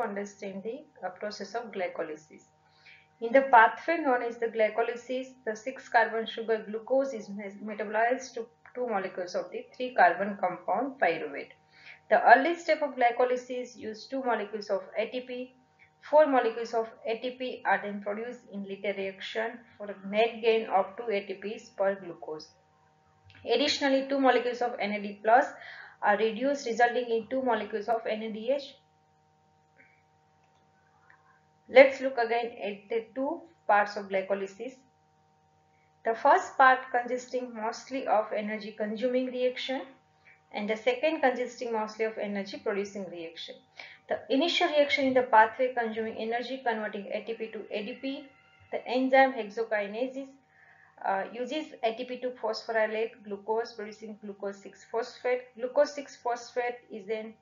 understand the uh, process of glycolysis. In the pathway known as the glycolysis, the 6-carbon sugar glucose is metabolized to two molecules of the 3-carbon compound pyruvate. The early step of glycolysis use two molecules of ATP. Four molecules of ATP are then produced in liter reaction for a net gain of 2 ATPs per glucose. Additionally, two molecules of NAD plus are reduced resulting in two molecules of NADH. Let's look again at the two parts of glycolysis. The first part consisting mostly of energy consuming reaction and the second consisting mostly of energy producing reaction. The initial reaction in the pathway consuming energy converting ATP to ADP, the enzyme hexokinase uh, uses ATP to phosphorylate glucose producing glucose 6-phosphate. Glucose 6-phosphate is then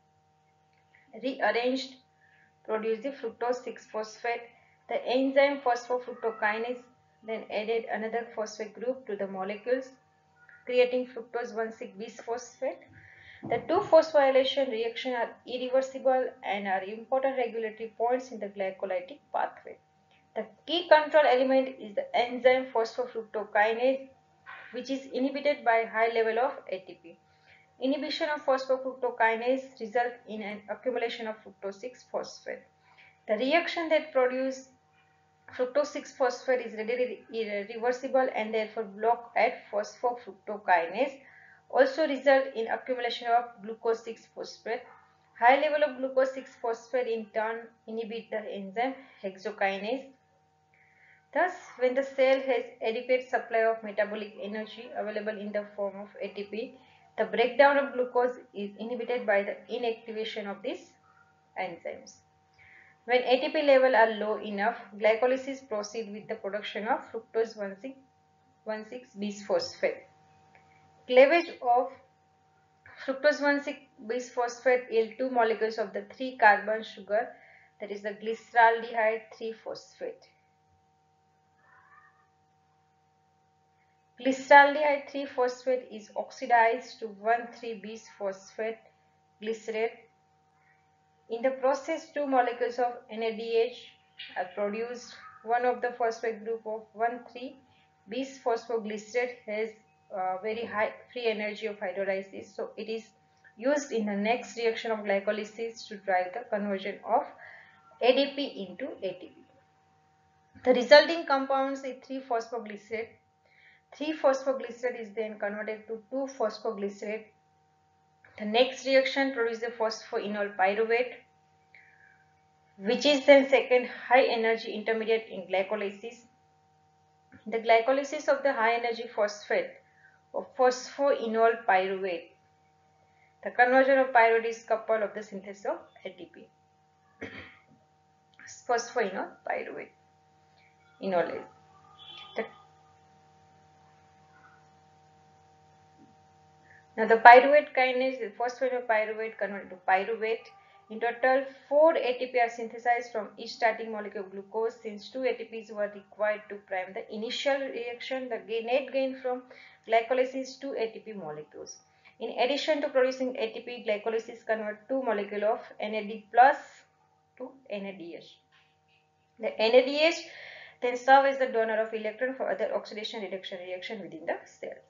rearranged produce the fructose 6-phosphate. The enzyme phosphofructokinase then added another phosphate group to the molecules creating fructose 1,6-bisphosphate. The two phosphorylation reactions are irreversible and are important regulatory points in the glycolytic pathway. The key control element is the enzyme phosphofructokinase which is inhibited by high level of ATP. Inhibition of phosphofructokinase result in an accumulation of fructose 6-phosphate. The reaction that produces fructose 6-phosphate is readily irreversible and therefore block at phosphofructokinase also result in accumulation of glucose 6-phosphate. High level of glucose 6-phosphate in turn inhibit the enzyme hexokinase Thus, when the cell has adequate supply of metabolic energy available in the form of ATP, the breakdown of glucose is inhibited by the inactivation of these enzymes. When ATP level are low enough, glycolysis proceed with the production of fructose 1,6-bisphosphate. Cleavage of fructose 1,6-bisphosphate yield two molecules of the 3-carbon sugar that is the glyceraldehyde 3-phosphate. Glyceraldehyde 3-phosphate is oxidized to 1,3-bisphosphate glycerate. In the process, two molecules of NADH are produced. One of the phosphate group of 1,3-bisphosphoglycerate has uh, very high free energy of hydrolysis. So, it is used in the next reaction of glycolysis to drive the conversion of ADP into ATP. The resulting compounds is 3-phosphoglycerate 3-phosphoglycerate is then converted to 2-phosphoglycerate. The next reaction produces a phosphoenol pyruvate which is then second high energy intermediate in glycolysis. The glycolysis of the high energy phosphate of phosphoenol pyruvate. The conversion of pyruvate is coupled of the synthesis of ATP. phosphoenol pyruvate enolase. Now the pyruvate kinase, the phosphoenolpyruvate converted to pyruvate. In total, 4 ATP are synthesized from each starting molecule of glucose. Since 2 ATPs were required to prime the initial reaction, the net gain from glycolysis 2 ATP molecules. In addition to producing ATP, glycolysis convert 2 molecule of NAD plus to NADH. The NADH then serve as the donor of electron for other oxidation reduction reaction within the cell.